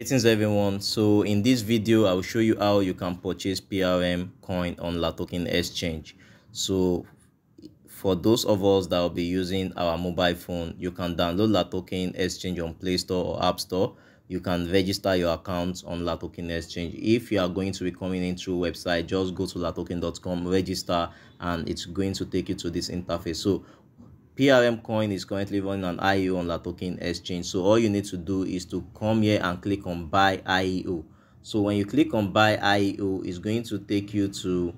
Greetings everyone. So in this video, I will show you how you can purchase PRM coin on Latoken Exchange. So for those of us that will be using our mobile phone, you can download Latoken Exchange on Play Store or App Store. You can register your account on Latoken Exchange. If you are going to be coming in through website, just go to latoken.com, register, and it's going to take you to this interface. So PRM coin is currently running an IEO on Latoken exchange. So all you need to do is to come here and click on buy IEO. So when you click on buy IEO, it's going to take you to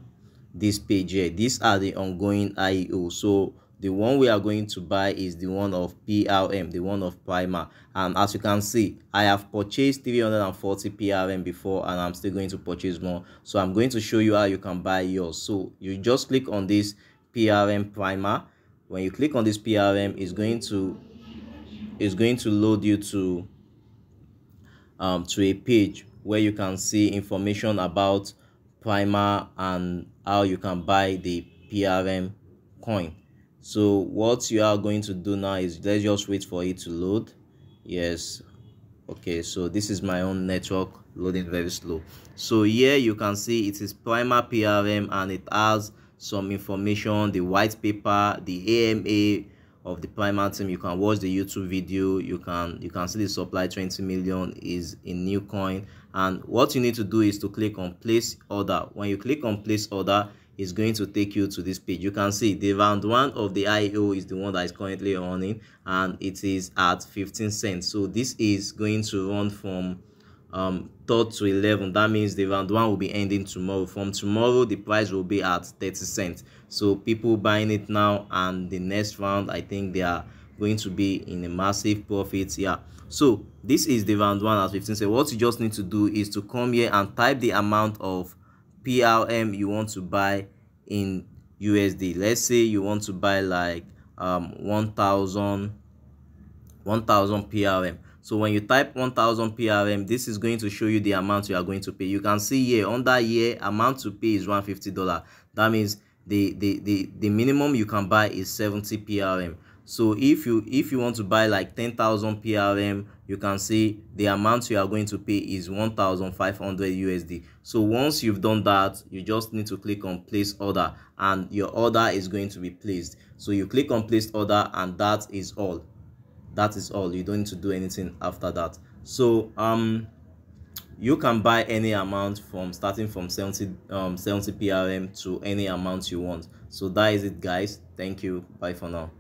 this page here. These are the ongoing IEO. So the one we are going to buy is the one of PRM, the one of Primal. And as you can see, I have purchased 340 PRM before and I'm still going to purchase more. So I'm going to show you how you can buy yours. So you just click on this PRM Primal when you click on this PRM it's going to it's going to load you to um, to a page where you can see information about primal and how you can buy the PRM coin. So what you are going to do now is let's just wait for it to load. Yes. Okay, so this is my own network loading very slow. So here you can see it is primal PRM and it has some information the white paper the ama of the primal team. You can watch the youtube video. You can you can see the supply 20 million is a new coin. And what you need to do is to click on place order. When you click on place order it's going to take you to this page. You can see the round one of the IEO is the one that is currently running and it is at 15 cents. So this is going to run from um third to 11 that means the round one will be ending tomorrow. From tomorrow the price will be at 30 cents so people buying it now and the next round i think they are going to be in a massive profit yeah. So this is the round one at 15 so what you just need to do is to come here and type the amount of prm you want to buy in usd let's say you want to buy like um 1000 1000 prm so when you type 1000 prm this is going to show you the amount you are going to pay. You can see here under here amount to pay is 150 dollar that means the, the the the minimum you can buy is 70 prm so if you if you want to buy like 10,000 prm you can see the amount you are going to pay is 1500 usd so once you've done that you just need to click on place order and your order is going to be placed. So you click on place order and that is all that is all. You don't need to do anything after that. So um you can buy any amount from starting from 70 um 70 prm to any amount you want. So that is it guys. Thank you. Bye for now